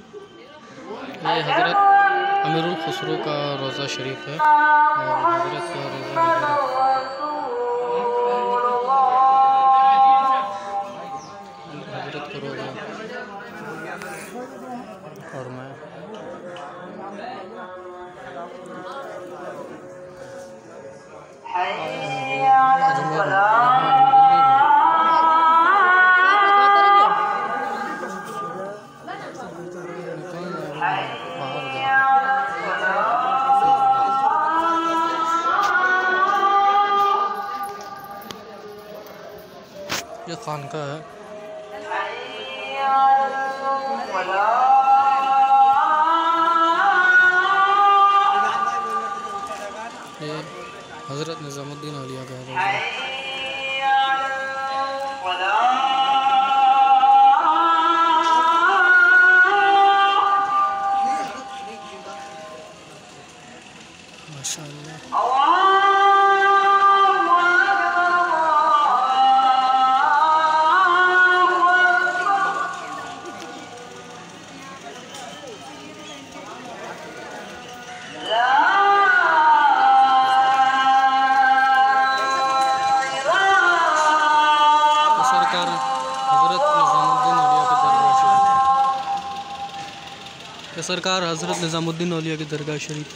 یہ حضرت امیر الخسرو کا روزہ شریف ہے۔ اور حضرت کا روزہ حضرت کا روزہ۔ اور میں۔ باہر یہ خانقاہ ہے۔ یہ حضرت نظام الدین اولیاء کا روزہ ہے۔ شریف یہ سرکار حضرت نظام الدین اولیاء کی درگاہ شریف